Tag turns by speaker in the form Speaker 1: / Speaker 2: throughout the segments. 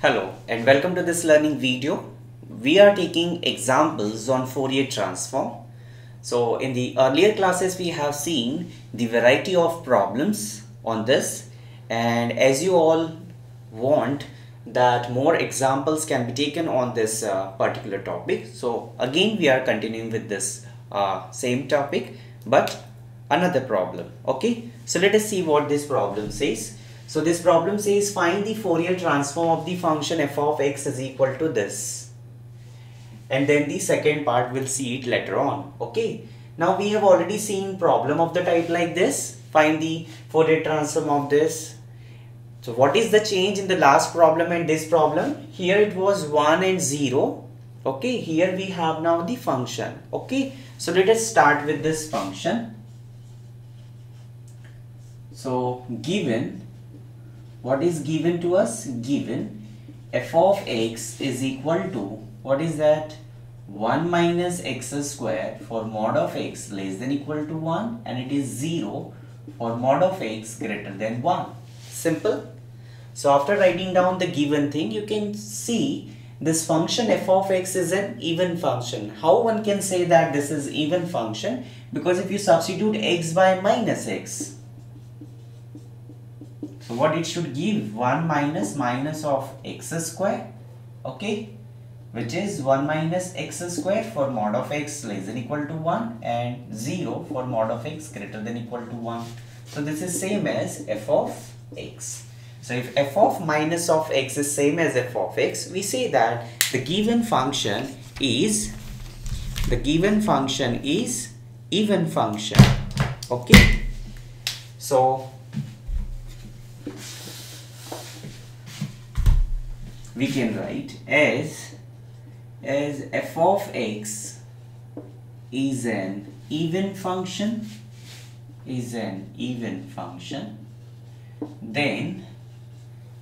Speaker 1: Hello and welcome to this learning video. We are taking examples on Fourier transform. So in the earlier classes we have seen the variety of problems on this and as you all want that more examples can be taken on this uh, particular topic. So again we are continuing with this uh, same topic but another problem okay. So let us see what this problem says. So this problem says find the Fourier transform of the function f of x is equal to this. And then the second part we'll see it later on. Okay. Now we have already seen problem of the type like this. Find the Fourier transform of this. So what is the change in the last problem and this problem? Here it was 1 and 0. Okay. Here we have now the function. Okay. So let us start with this function. So given what is given to us? Given f of x is equal to what is that? 1 minus x square for mod of x less than equal to 1 and it is 0 for mod of x greater than 1 simple? So after writing down the given thing you can see this function f of x is an even function. How one can say that this is even function? Because if you substitute x by minus x so what it should give 1 minus minus of x square okay which is 1 minus x square for mod of x less than equal to 1 and 0 for mod of x greater than equal to 1. So this is same as f of x. So if f of minus of x is same as f of x, we say that the given function is the given function is even function. Okay. So we can write as as f of x is an even function is an even function then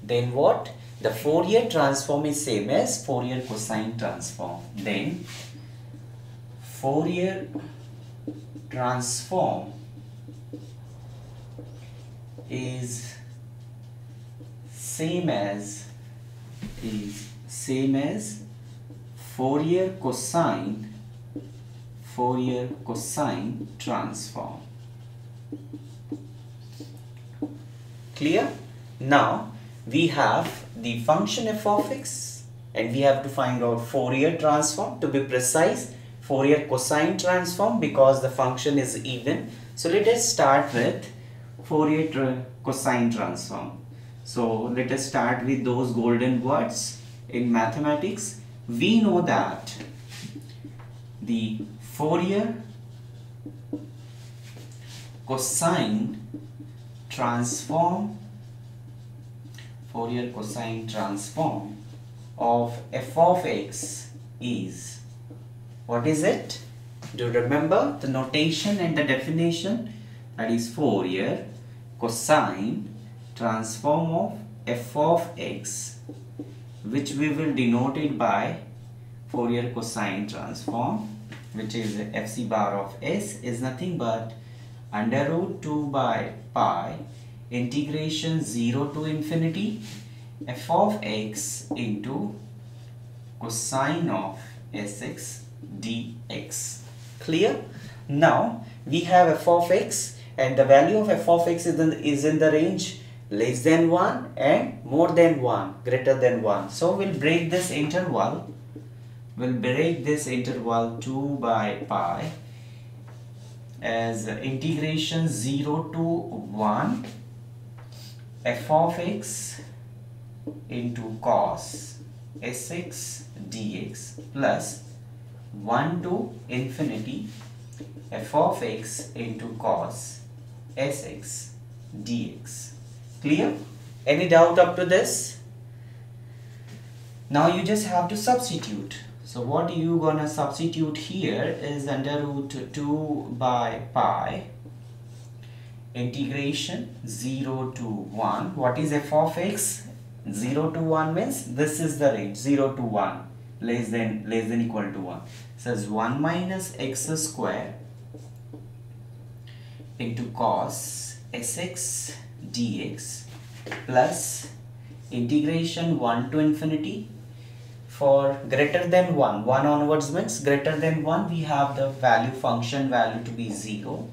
Speaker 1: then what? The Fourier transform is same as Fourier cosine transform. Then Fourier transform is same as is same as Fourier cosine Fourier cosine transform. Clear? Now we have the function f of x and we have to find out Fourier transform to be precise Fourier cosine transform because the function is even. So let us start with Fourier tra cosine transform. So let us start with those golden words in mathematics. We know that the Fourier cosine transform Fourier cosine transform of f of x is what is it? Do you remember the notation and the definition? That is Fourier cosine transform of f of x which we will denote it by Fourier cosine transform which is fc bar of s is nothing but under root 2 by pi integration 0 to infinity f of x into cosine of sx dx. Clear? Now we have f of x and the value of f of x is in, is in the range less than 1 and more than 1 greater than 1 so we'll break this interval. We'll break this interval 2 by pi as integration 0 to 1 f of x into cos sx dx plus 1 to infinity f of x into cos sx dx Clear? Any doubt up to this? Now you just have to substitute. So what you gonna substitute here is under root 2 by pi integration 0 to 1. What is f of x? 0 to 1 means this is the range 0 to 1 less than less than equal to 1. Says 1 minus x square into cos sx dx plus integration 1 to infinity for greater than 1 1 onwards means greater than 1 we have the value function value to be 0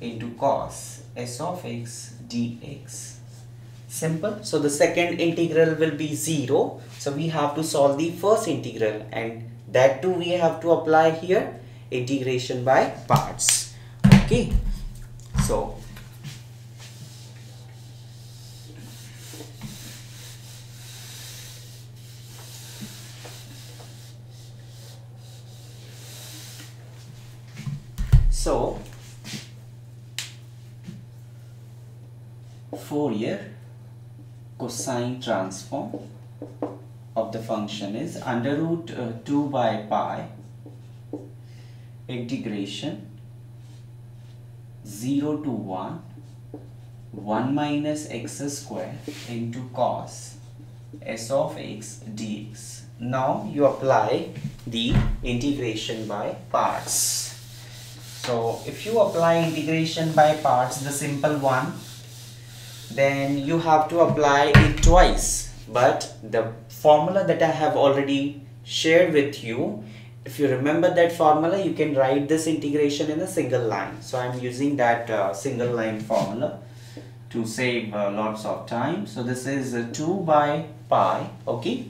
Speaker 1: into cos s of x dx. Simple. So the second integral will be 0 so we have to solve the first integral and that too we have to apply here. Integration by parts. Okay. So So, Fourier cosine transform of the function is under root uh, 2 by pi integration 0 to 1 1 minus x square into cos s of x dx. Now you apply the integration by parts. So if you apply integration by parts, the simple one, then you have to apply it twice. But the formula that I have already shared with you, if you remember that formula, you can write this integration in a single line. So I'm using that uh, single line formula to save uh, lots of time. So this is uh, 2 by pi, okay.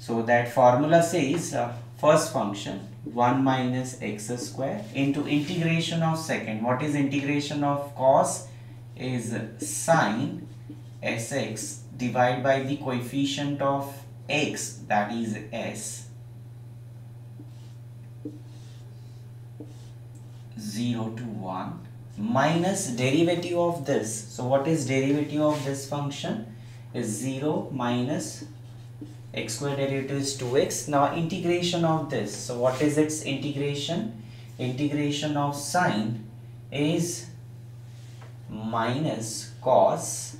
Speaker 1: So that formula says uh, first function 1 minus x square into integration of second. What is integration of cos? Is sine sx divided by the coefficient of x that is s 0 to 1 minus derivative of this. So what is derivative of this function? Is 0 minus x square derivative is 2x. Now integration of this. So what is its integration? Integration of sine is minus cos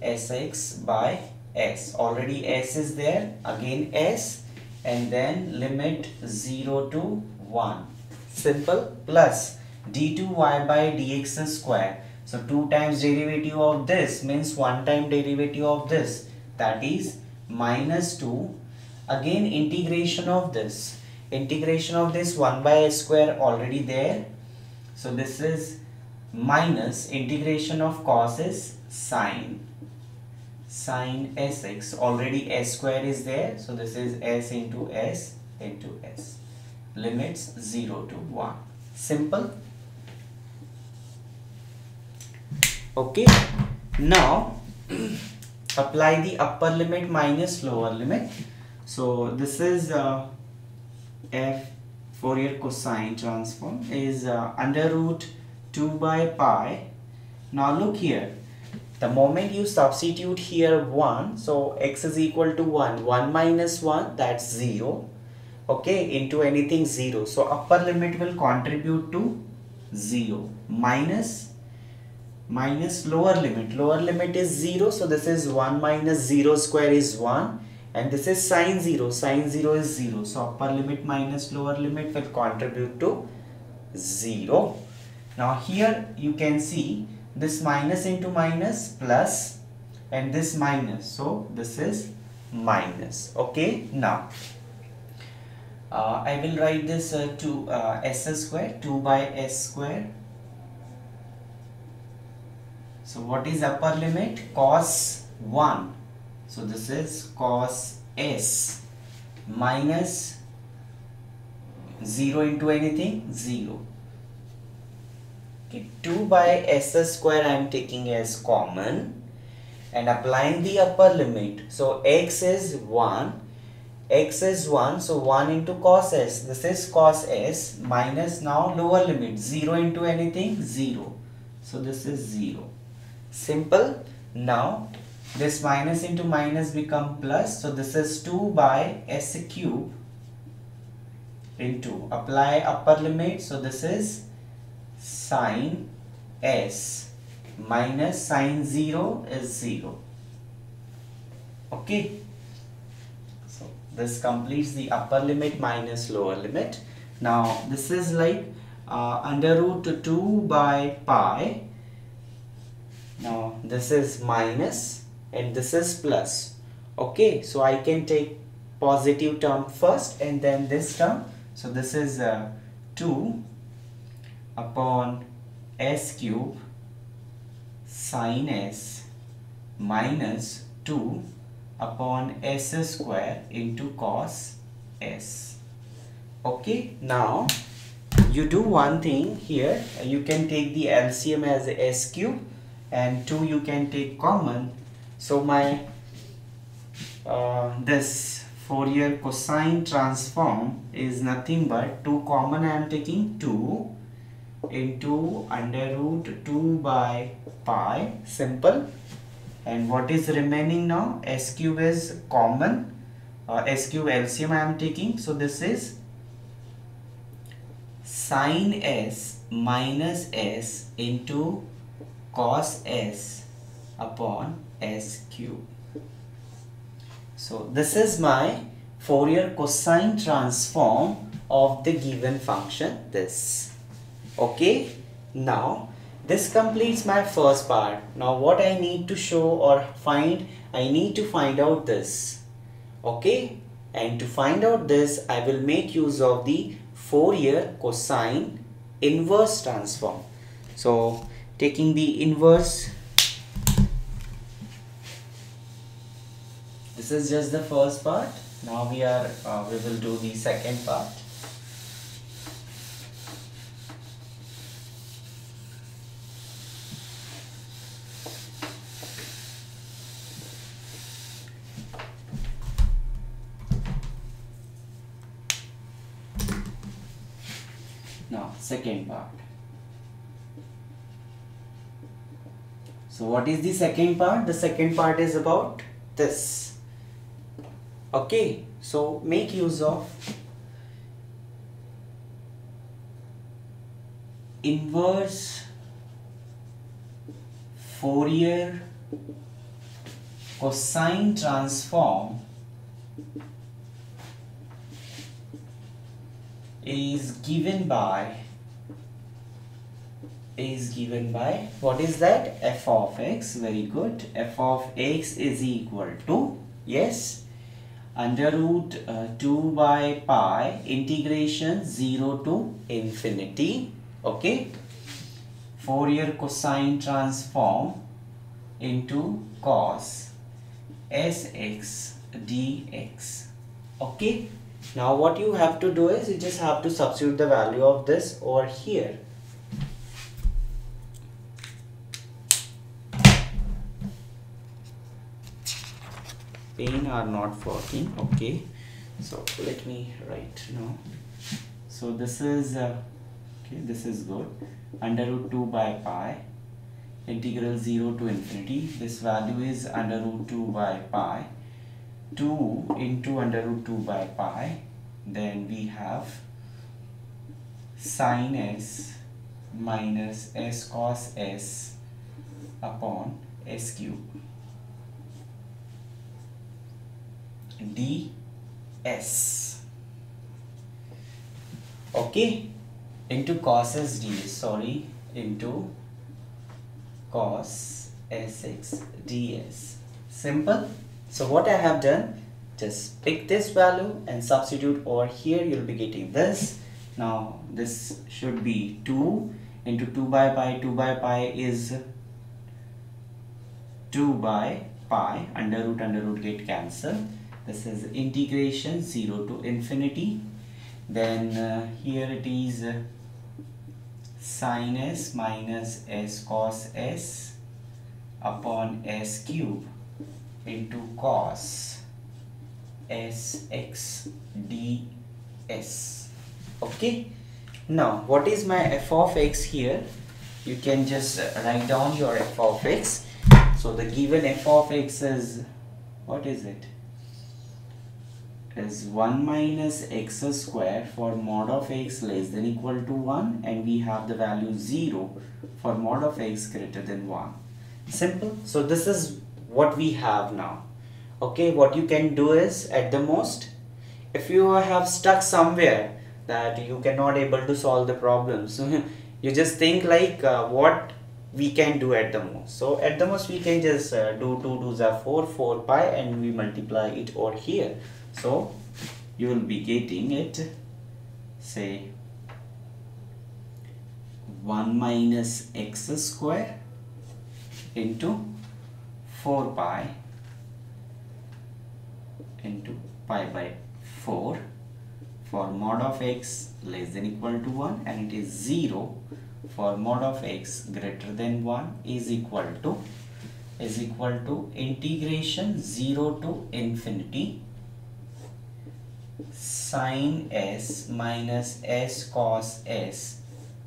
Speaker 1: sx by s. Already s is there. Again s and then limit 0 to 1. Simple plus d2y by dx square. So 2 times derivative of this means 1 time derivative of this. That is minus 2 again integration of this. Integration of this 1 by s square already there. So this is minus integration of cos is sine. Sine sx already s square is there. So this is s into s into s. Limits 0 to 1 simple. Okay. Now apply the upper limit minus lower limit. So this is uh, f Fourier cosine transform is uh, under root 2 by pi. Now look here. The moment you substitute here 1 so x is equal to 1 1 minus 1 that's 0 okay into anything 0 so upper limit will contribute to 0 minus minus lower limit. Lower limit is 0. So this is 1 minus 0 square is 1. And this is sine 0. Sine 0 is 0. So upper limit minus lower limit will contribute to 0. Now here you can see this minus into minus plus and this minus. So this is minus. Okay. Now uh, I will write this uh, to uh, s square 2 by s square so what is upper limit? Cos 1. So this is cos s minus 0 into anything? 0. Okay, 2 by s square I am taking as common and applying the upper limit. So x is 1 x is 1 so 1 into cos s this is cos s minus now lower limit 0 into anything 0 so this is 0 simple. Now this minus into minus become plus. So this is 2 by s cube into apply upper limit. So this is sine s minus sine 0 is 0 okay. So this completes the upper limit minus lower limit. Now this is like uh, under root 2 by pi now this is minus and this is plus. Okay so I can take positive term first and then this term. So this is uh, 2 upon s cube sine s minus 2 upon s square into cos s. Okay now you do one thing here. You can take the LCM as s cube and 2 you can take common. So my uh, this Fourier cosine transform is nothing but 2 common. I am taking 2 into under root 2 by pi. Simple. And what is remaining now? S cube is common. Uh, s cube LCM I am taking. So this is sine s minus s into cos s upon s cube. So this is my Fourier cosine transform of the given function this. Okay. Now this completes my first part. Now what I need to show or find I need to find out this. Okay. And to find out this I will make use of the Fourier cosine inverse transform. So taking the inverse. This is just the first part. Now we are uh, we will do the second part. Now second part so what is the second part? The second part is about this. Okay so make use of inverse Fourier cosine transform is given by is given by what is that? F of x very good. F of x is equal to yes under root uh, 2 by pi integration 0 to infinity okay? Fourier cosine transform into cos sx dx okay? Now what you have to do is you just have to substitute the value of this over here. Pen are not working. Okay. So let me write now. So this is uh, okay. This is good. Under root 2 by pi integral 0 to infinity. This value is under root 2 by pi 2 into under root 2 by pi then we have sine s minus s cos s upon s cube ds okay into cos s ds sorry into cos sx ds simple. So what I have done, just pick this value and substitute over here, you'll be getting this. Now this should be 2 into 2 by pi, 2 by pi is 2 by pi, under root, under root get cancelled. This is integration 0 to infinity. Then uh, here it is uh, sine s minus s cos s upon s cube into cos sx ds okay? Now what is my f of x here? You can just write down your f of x. So the given f of x is what is it is 1 minus x square for mod of x less than equal to 1 and we have the value 0 for mod of x greater than 1 simple. So this is what we have now. Okay what you can do is at the most if you have stuck somewhere that you cannot able to solve the problem so you just think like uh, what we can do at the most. So at the most we can just uh, do 2 2s are 4 4 pi and we multiply it over here so you will be getting it say 1 minus x square into 4 pi into pi by 4 for mod of x less than equal to 1 and it is 0 for mod of x greater than 1 is equal to is equal to integration 0 to infinity sine s minus s cos s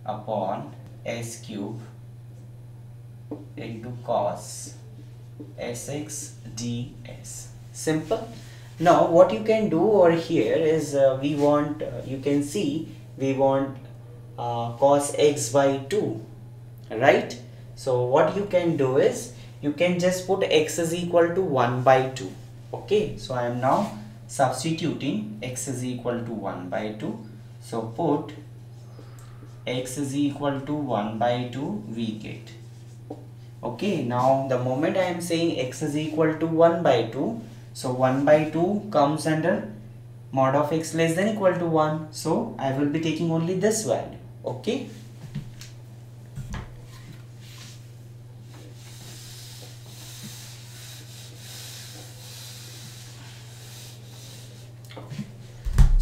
Speaker 1: upon s cube into cos sx ds. Simple. Now what you can do over here is uh, we want uh, you can see we want uh, cos x by 2 right? So what you can do is you can just put x is equal to 1 by 2 okay? So I am now substituting x is equal to 1 by 2 so put x is equal to 1 by 2 we get. Okay now the moment I am saying x is equal to 1 by 2 so 1 by 2 comes under mod of x less than equal to 1 so I will be taking only this value. Okay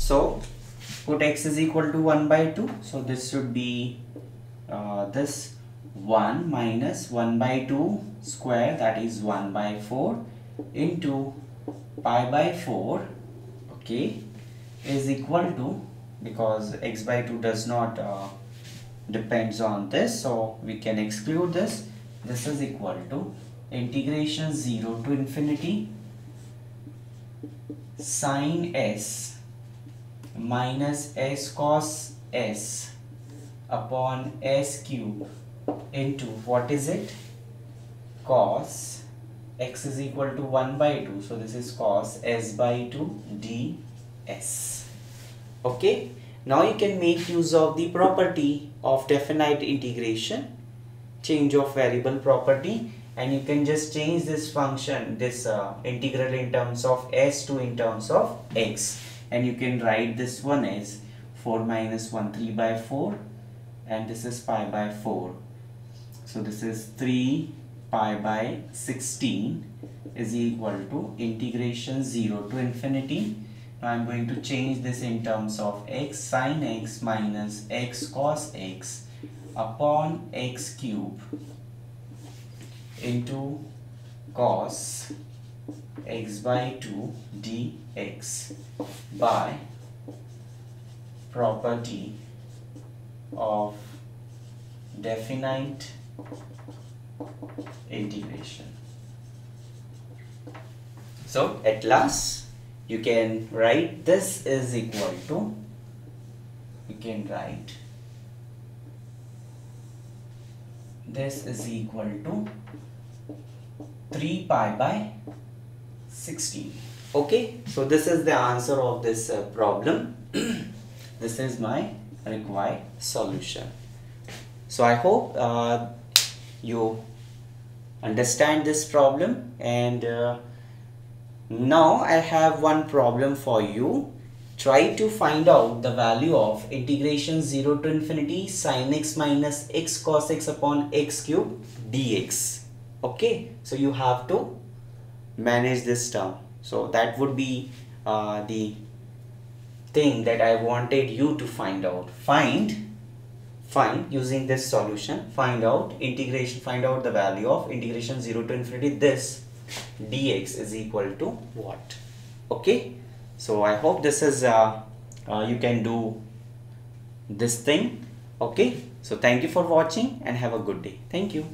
Speaker 1: so put x is equal to 1 by 2 so this should be uh, this 1 minus 1 by 2 square that is 1 by 4 into pi by 4 okay is equal to because x by 2 does not uh, depends on this so we can exclude this. This is equal to integration 0 to infinity sine s minus s cos s upon s cube into what is it? Cos x is equal to 1 by 2 so this is cos s by 2 ds okay? Now you can make use of the property of definite integration. Change of variable property. And you can just change this function this uh, integral in terms of s to in terms of x and you can write this one as 4 minus 1 3 by 4 and this is pi by 4 so this is 3 pi by 16 is equal to integration 0 to infinity. Now I'm going to change this in terms of x sine x minus x cos x upon x cube into cos x by 2 dx by property of definite integration. So at last you can write this is equal to you can write this is equal to 3 pi by 16 okay so this is the answer of this uh, problem this is my required solution so i hope uh, you understand this problem and uh, now I have one problem for you. Try to find out the value of integration 0 to infinity sine x minus x cos x upon x cube dx. Okay, so you have to manage this term. So that would be uh, the thing that I wanted you to find out. Find, find using this solution, find out integration, find out the value of integration 0 to infinity. This dx is equal to what? Okay? So i hope this is uh, uh, you can do this thing. Okay? So thank you for watching and have a good day. Thank you